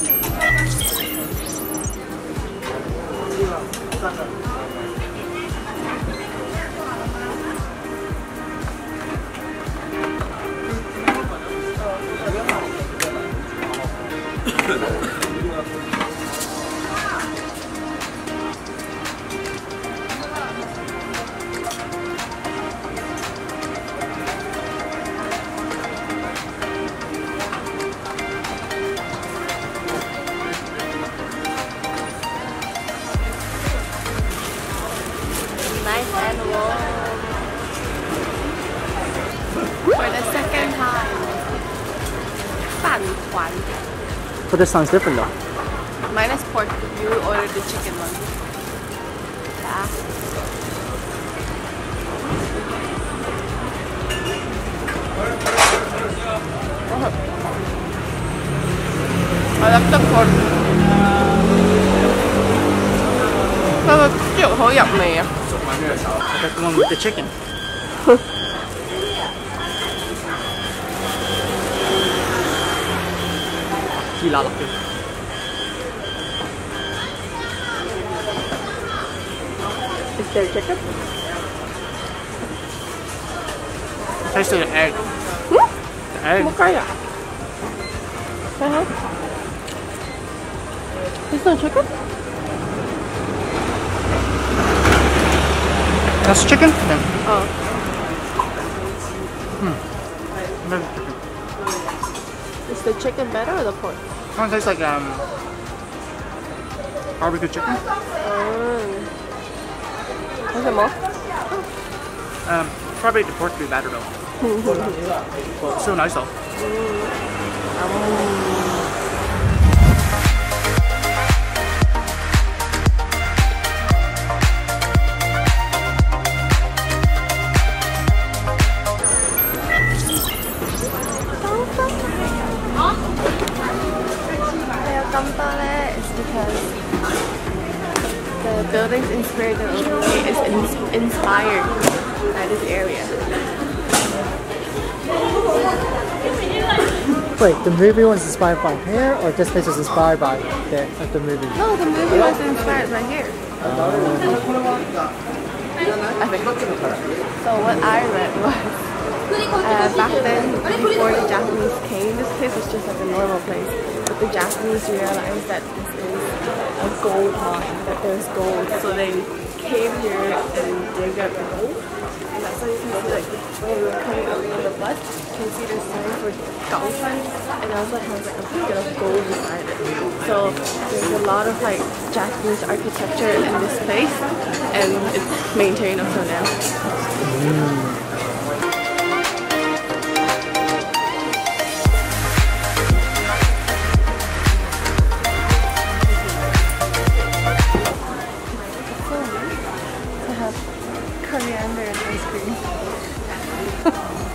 Nice But this sounds different though. Mine is pork, you ordered the chicken one. Yeah. I love the pork. Nó rất rất hữu dụng nè. I got the one with the chicken. Di la la. Is there chicken? Taste of the egg. The egg. 冇鸡啊？睇下。Is there chicken? That's chicken? Yeah. Oh. Maybe chicken. Is the chicken better or the pork? Kind of tastes like um, barbecue chicken. Mm. Is it more? Um, probably the pork would be better though. so nice though. Mm. Um. Is because the buildings in Spirited Away is in- inspired by this area. Wait, the movie was inspired by here, or this place was inspired by the, the movie? No, the movie was inspired by here. Oh. I think. So what I read was uh, back then, before the Japanese came, this place was just like a normal place. But the Japanese realized that this is a gold mine, that there's gold. So they came here and dug up gold. And that's why you can see like when we were coming up from the bus, you can see the sign for Gaoshan and also has like a bit of gold beside it. So there's a lot of like Japanese architecture in this place and it's maintained up to now. to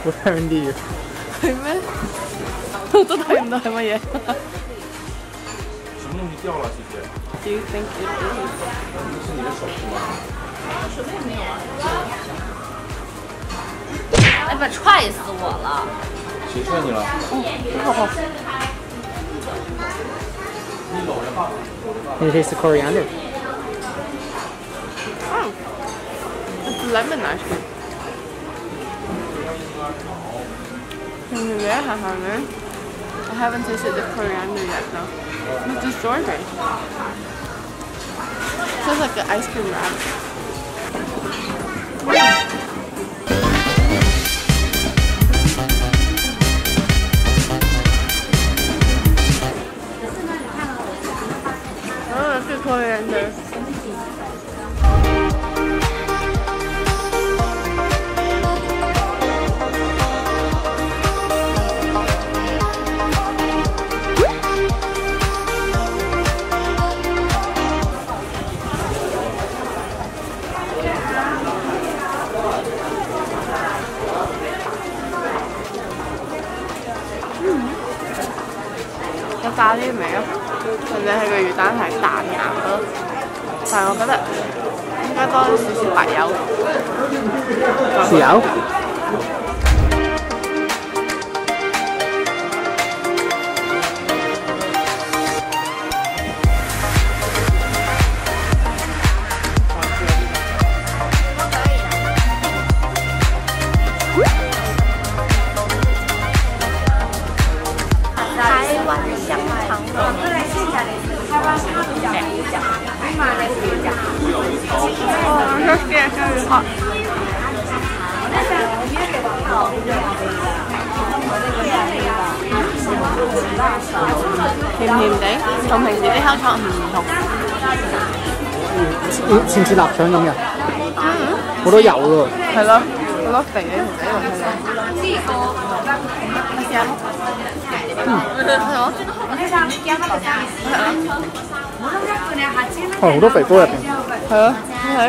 不太用力。还没，我都抬不到，还没耶。什么东西掉了，姐姐？Do you think it's？那不是你的手吗？手边没有啊。哎呀！把踹死我了。谁踹你了？嗯，好好。你闻着吧。You taste the coriander. Oh, it's lemon, actually. Yeah, haha, I haven't tasted the coriander yet though. It's the strawberry. Tastes like an ice cream wrap. 啲味咯，甚至係個魚蛋係彈牙咯，但係我覺得應該多少少白油。豉油？甜甜地，同平時啲烤腸唔同。似唔似臘腸咁嘅？好多油喎。係咯，好多肥嘅同仔同佢哋。你試下。嗯，係咯。哦，好多肥膏入邊，係咯，係。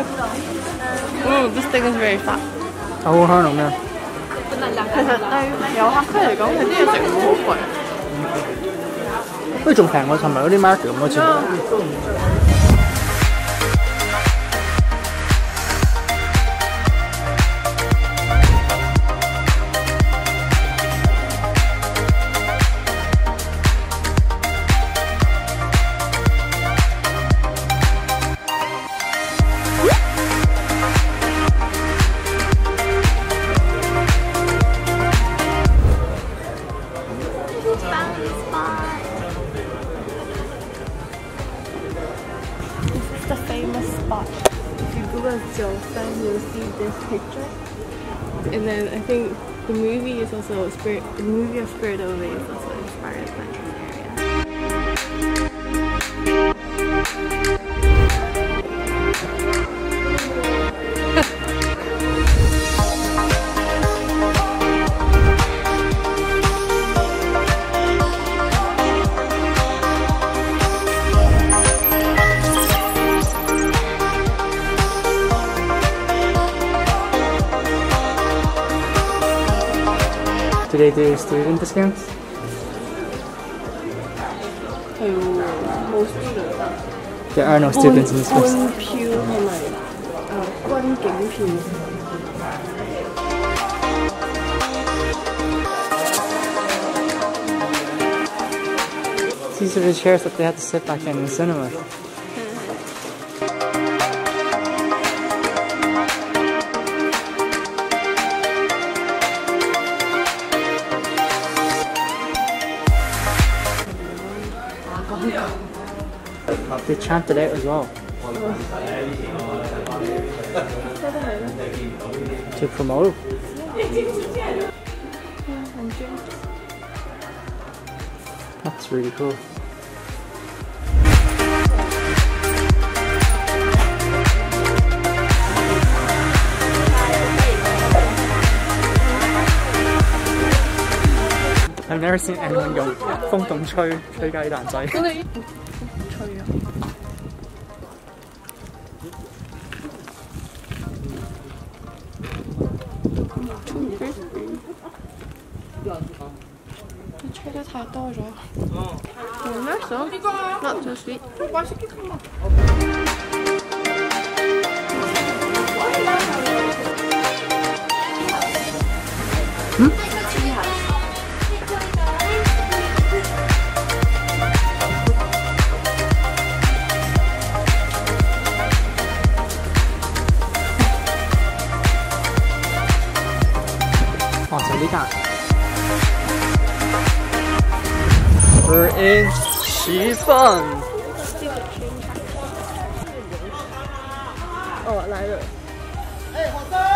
嗯，this thing is very fat。好香咁樣。其實對遊客區嚟講，佢啲嘢食唔會好貴。不過仲平過尋日嗰啲 market 咁多錢。Jiufen, you'll see this picture. And then I think the movie is also Spirit. The movie of Spirit Away is also do student discounts? There are no students in this place. These are the chairs that they had to sit back in the cinema. They chanted out as well to promote. That's really cool. I've never seen anyone 用风筒吹吹鸡蛋仔。 종이를 최대 잘 떨어져요. 맛있어. 나 저수이. 맛있겠구만. 力大。We're。哦，来了。哎，好的。